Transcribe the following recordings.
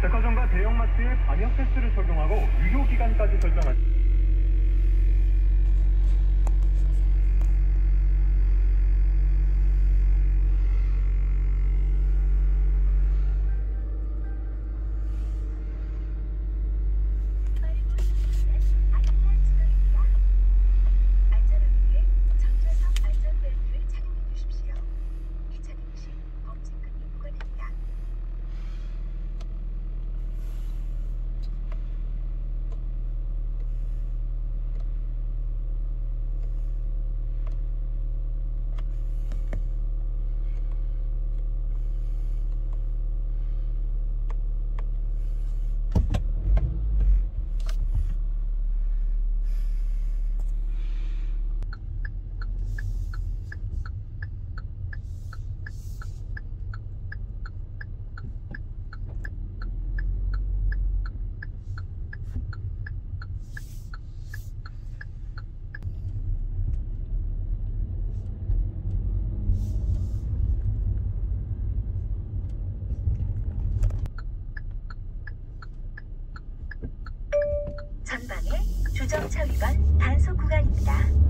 백화점과 대형마트에 방역 패스를 적용하고 유효기간까지 설정한 주차위반 단속 구간입니다.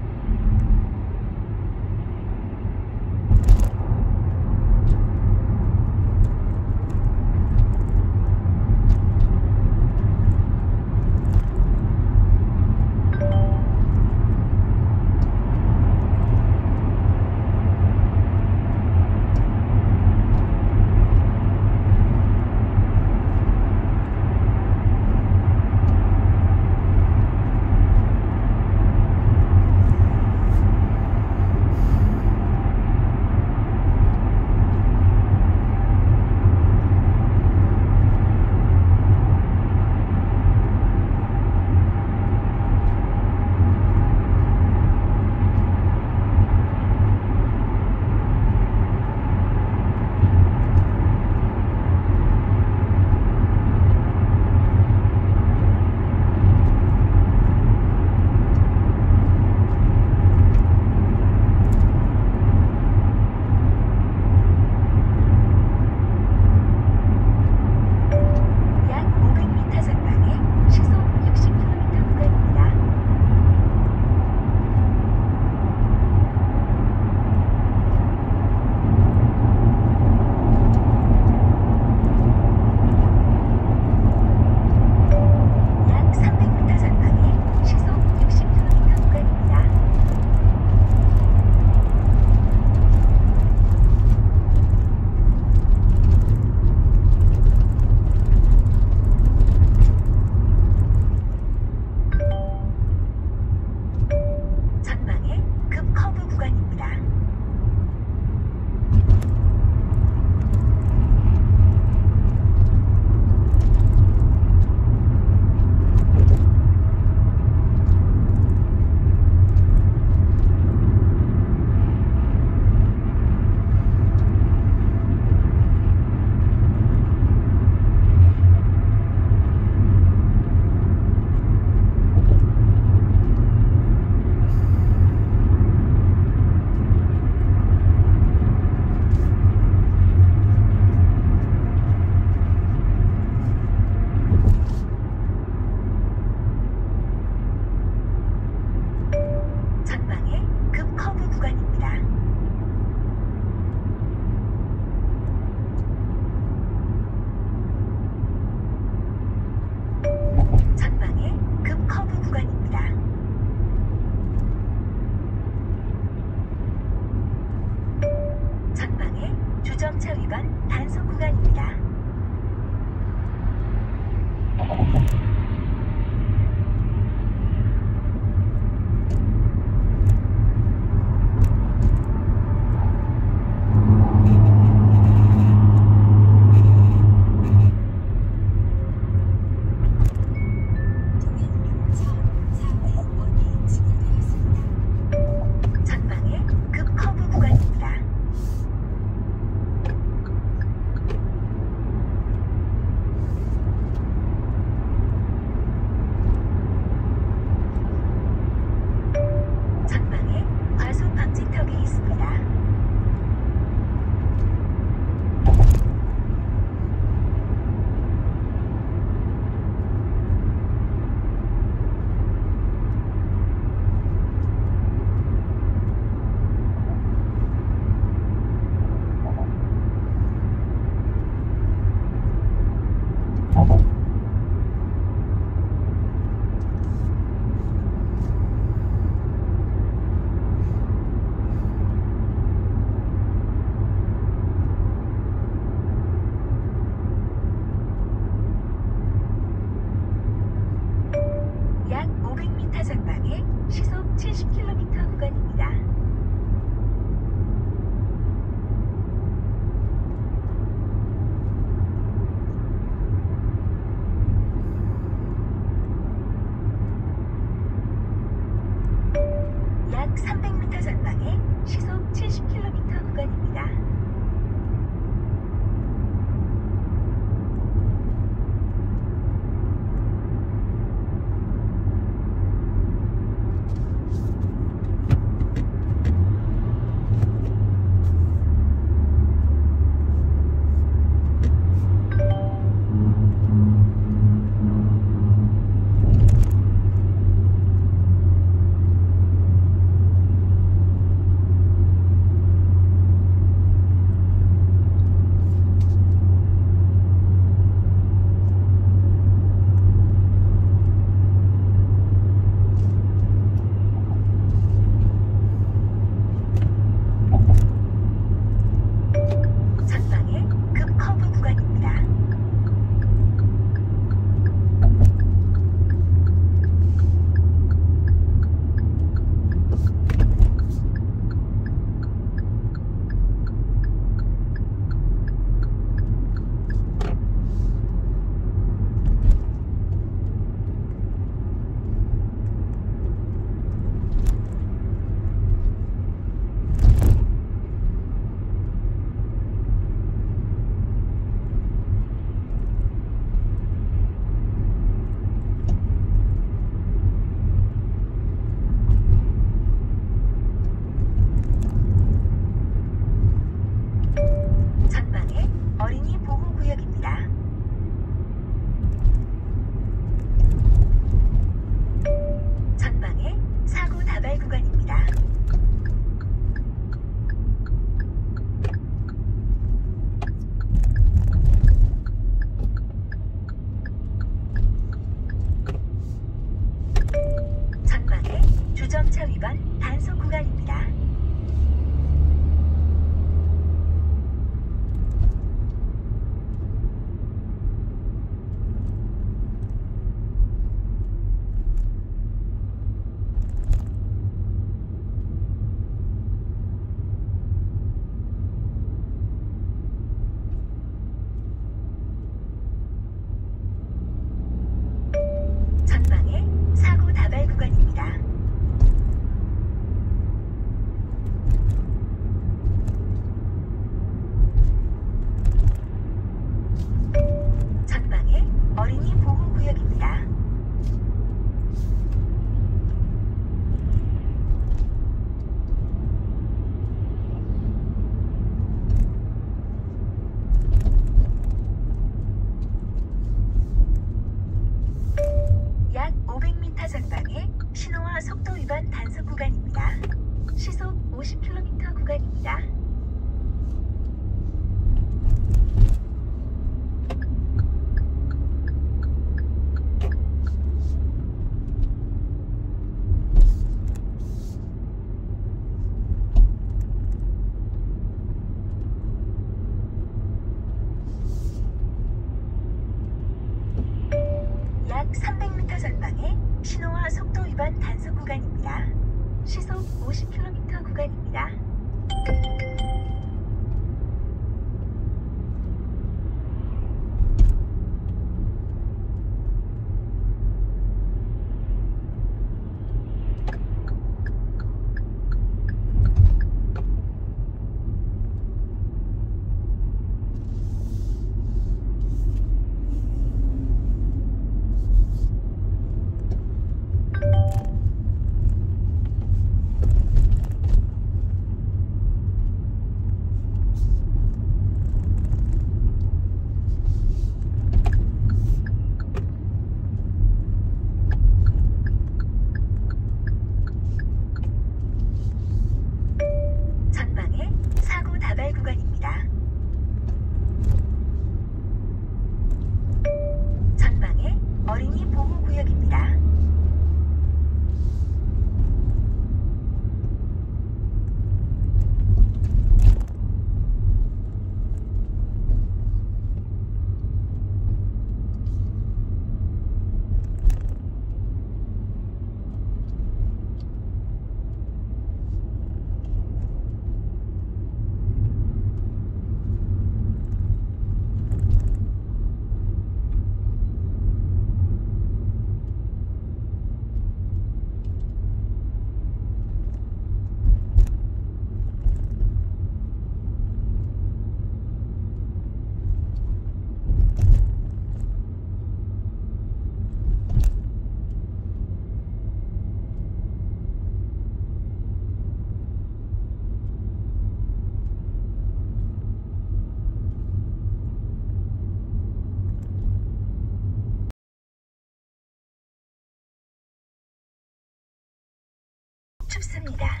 mirada.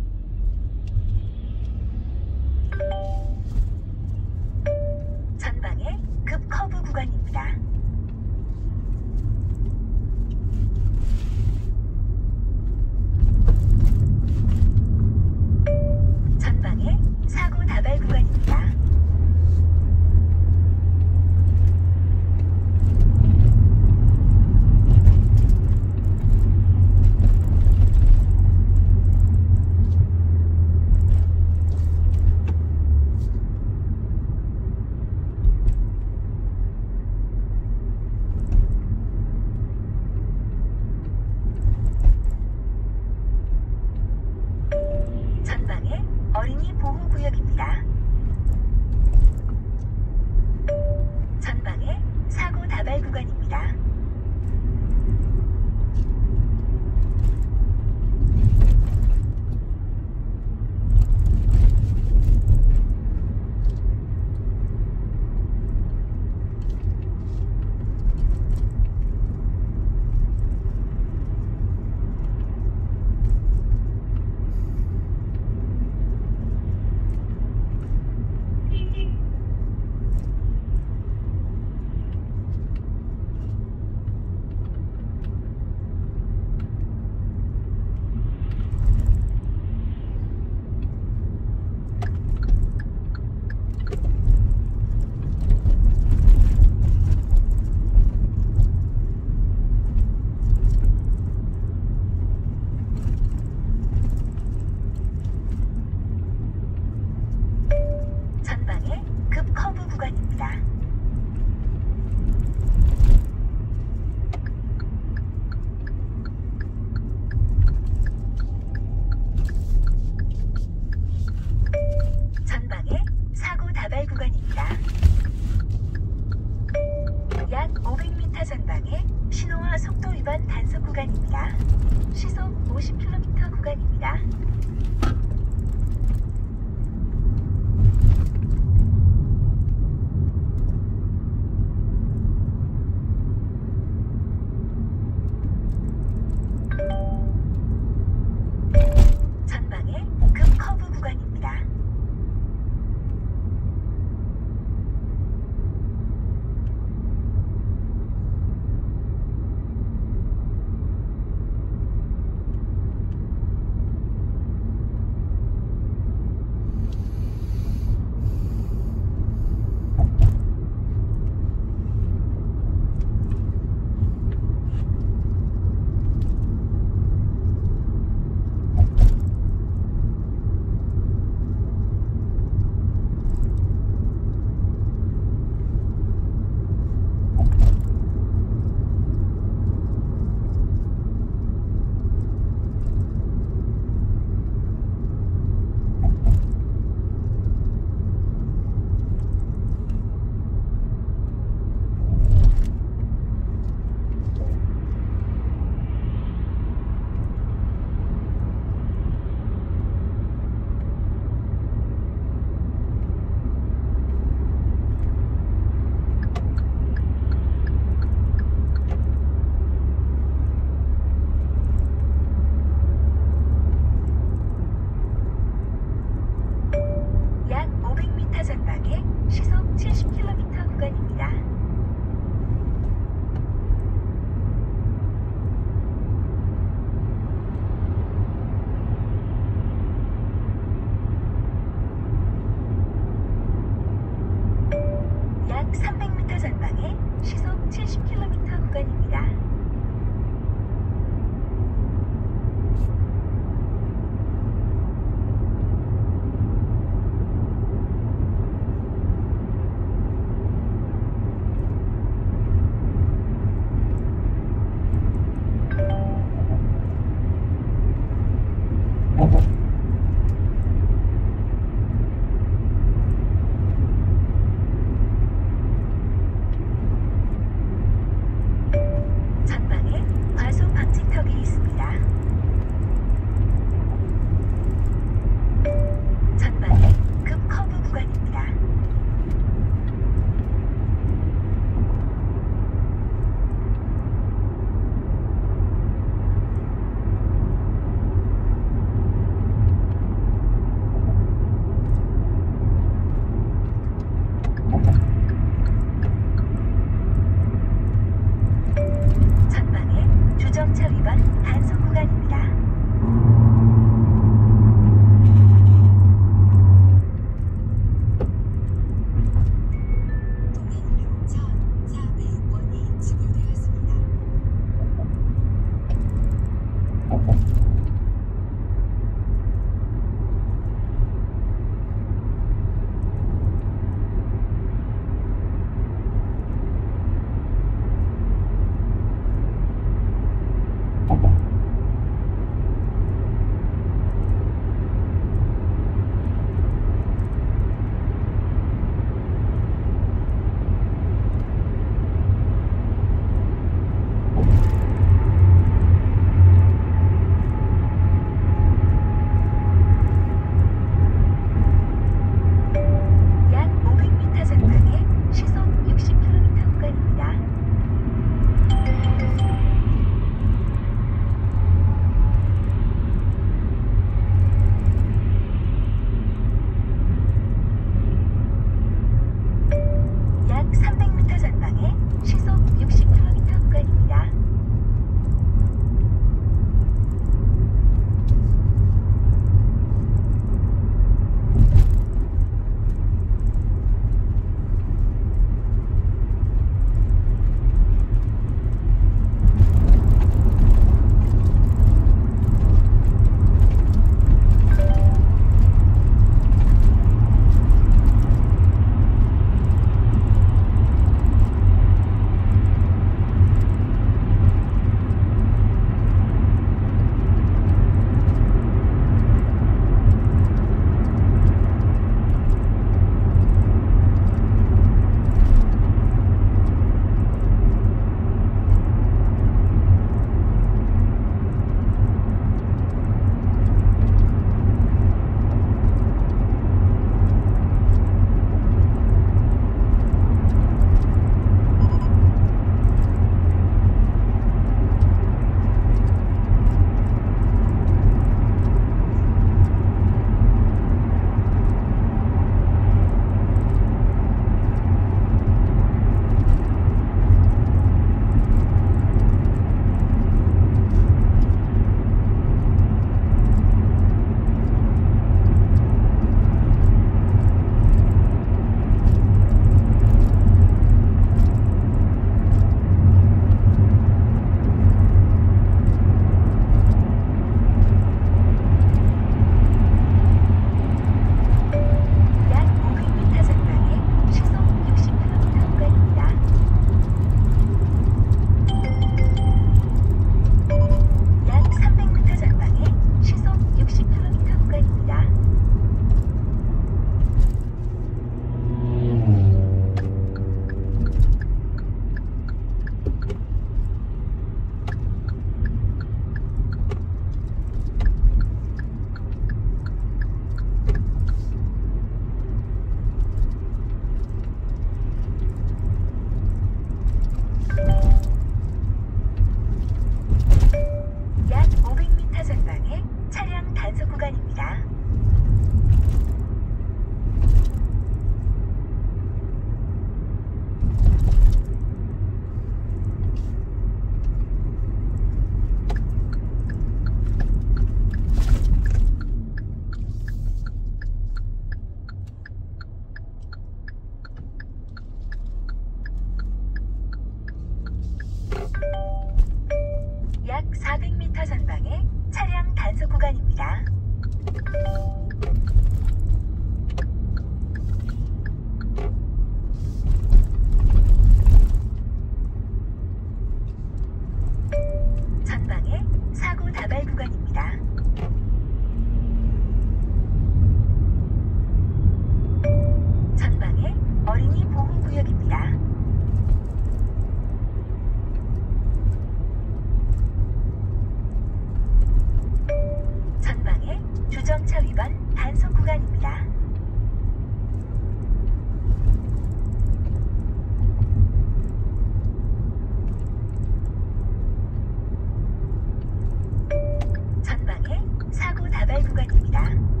개발 구간입니다.